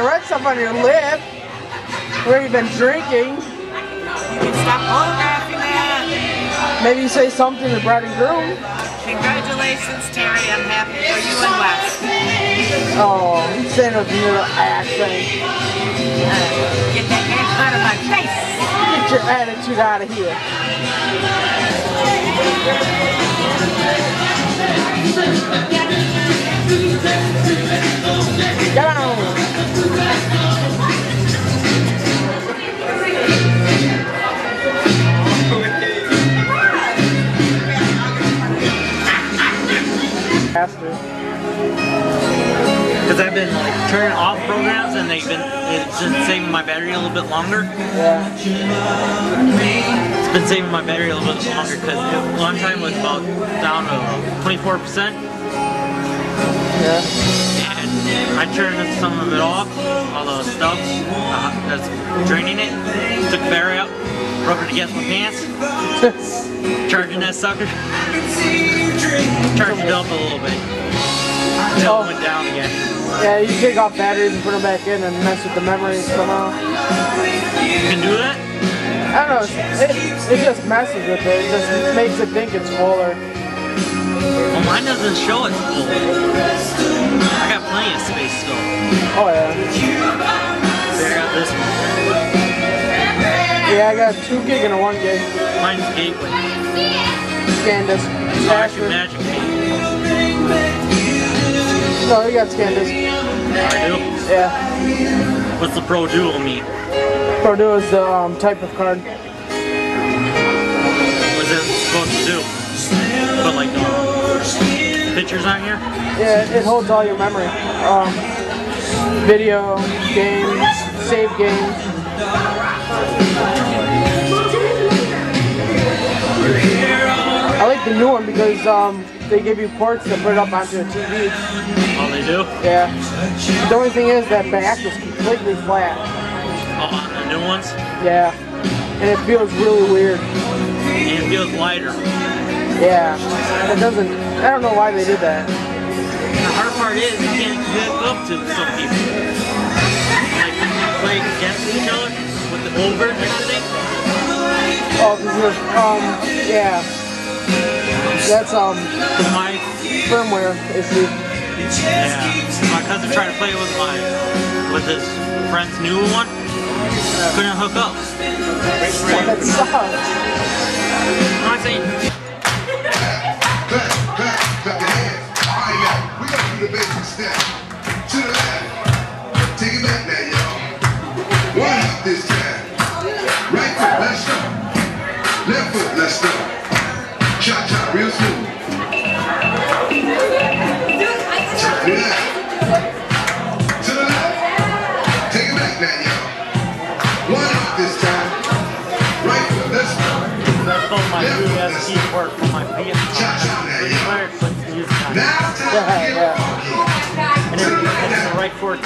red stuff on your lip. Where you've been drinking. You can stop photographing that. Maybe you say something to bride and groom. Congratulations, Terri. I'm happy for you and Wes. Oh, he's saying with a little accent. Get that ass out of my face. Get your attitude out of here. Get on. Because I've been like turning off programs and they've been it's been saving my battery a little bit longer. Yeah. It's been saving my battery a little bit longer because one time was about down to 24%. Yeah. And I turned some of it off, all the stuff uh, that's draining it. Took the battery out, rubbed it against my pants, charging that sucker. Charged it up a little bit. Until it oh. went down again. Yeah, you take off batteries and put them back in and mess with the memory somehow. You can do that? I don't know, it, it just messes with it. It just makes it think it's fuller. Well, mine doesn't show it's full. I got plenty of space still. Oh yeah. See, I got this one. Yeah, I got two gig and a one gig. Mine's Gateway. SanDisk. Oh, actually, Magic. No, you got SanDisk. I do. Yeah. What's the Pro Duo mean? Pro Duo is the um, type of card. What's it supposed to do? Put like uh, pictures on here? Yeah, it holds all your memory. Um, video, games, save games. The new one because um, they give you ports to put it up onto a TV. Oh, they do? Yeah. The only thing is that back is completely flat. Oh, the new ones? Yeah. And it feels really weird. And it feels lighter. Yeah. It doesn't. I don't know why they did that. And the hard part is you can't hook up to some people. Like when you play against each other with the old version of the thing. Oh, this is um. Yeah. That's um my firmware issue. yeah, my cousin tried to play it with my with his friend's new one. Couldn't hook up. That sucks. I'm not saying Clap, clap, clap your hands. All right, now, we gonna do the basic step. To the left.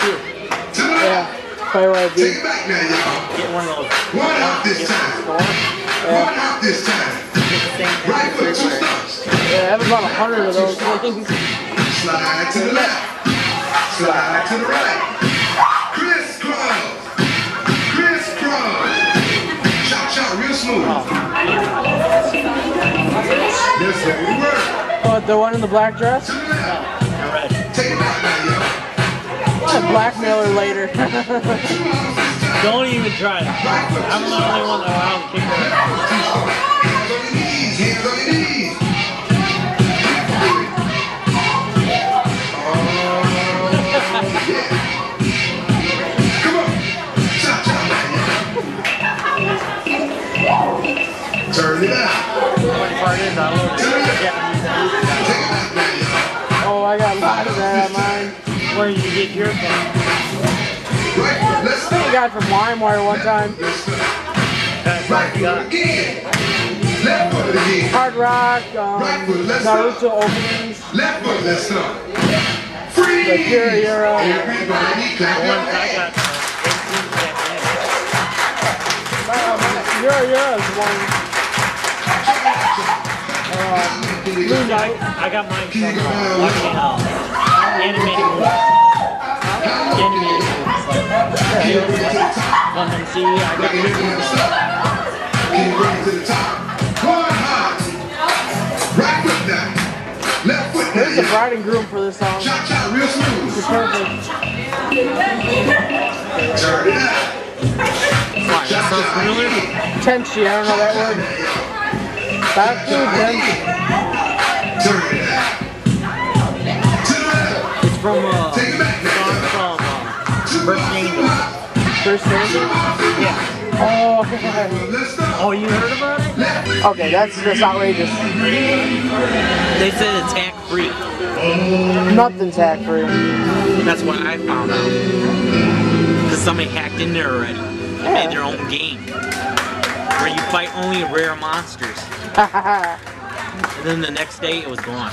Too. Yeah. left. What I Take do. it back now, y'all. Get one of those. One hop this time. the. One hop this time. Get the same thing. Right foot, two stumps. Yeah, I have about a hundred of those things. Slide to the left. Slide to the right. Crisscross. Crisscross. Chop, chop, real smooth. Yes, sir. It work. Oh, the one in the black dress? To. You're ready. Take it back now, y'all. I blackmail her later. Two hops this time. Don't even try it. I'm the only one that allows kick Where did you get your from? Right foot, let's. I got from LimeWire one time. That's Right foot again. Left foot again. Hard Rock, um, Right foot, let's Naruto go. openings, Left foot, let's go. the Freeze. Fury Era. Everybody clap your I hands. got. 18 my- Euro Euro is one. Uh, Blue Knight. I got mine from watching uh, animated movies. Animated movies. Like, Fun MC. I got Can you bring it to the top? One high. Right foot down. Left foot down. There's the bride and groom for this song. Cha cha, real smooth. It's perfect. Turn it out. Why, that sounds familiar? Tenchi, I don't know that word. Back to tenchi. From uh, Take it back song from uh, First Angel. First thing. Yeah. Oh, Oh, you heard about it? okay, that's just outrageous. They said it's hack free. Nothing's hack free. That's what I found out. Because somebody hacked in there already. They made their own game. Where you fight only rare monsters. And then the next day it was gone.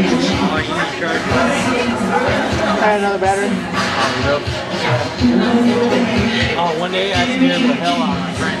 need to charge I had another battery. Oh, one day I scared the hell out of my friend.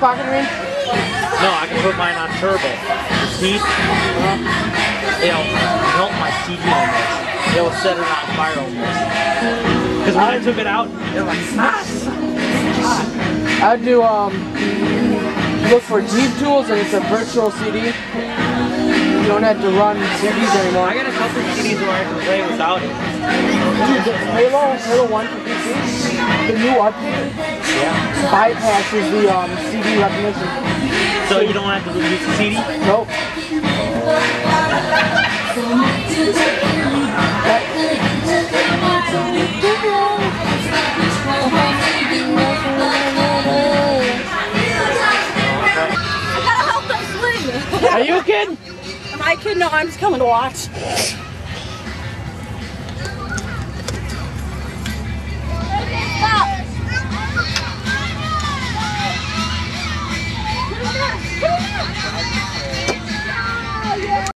Overclocking me? No, I can put mine on turbo. See? It'll melt my CD almost. It'll set it on fire almost. Because when I took it out, it was like, ah! I'd do, um, look for Daemon Tools and it's a virtual CD. You don't have to run CDs anymore. I got a couple CDs where I can play without it. Dude, the Halo, Halo 1 for PC, the new update Yeah. bypasses the um, CD recognition. So you don't have to use the CD? Nope. I gotta help them swing. Are you a kid? Am I kidding? No, I'm just coming to watch. 啊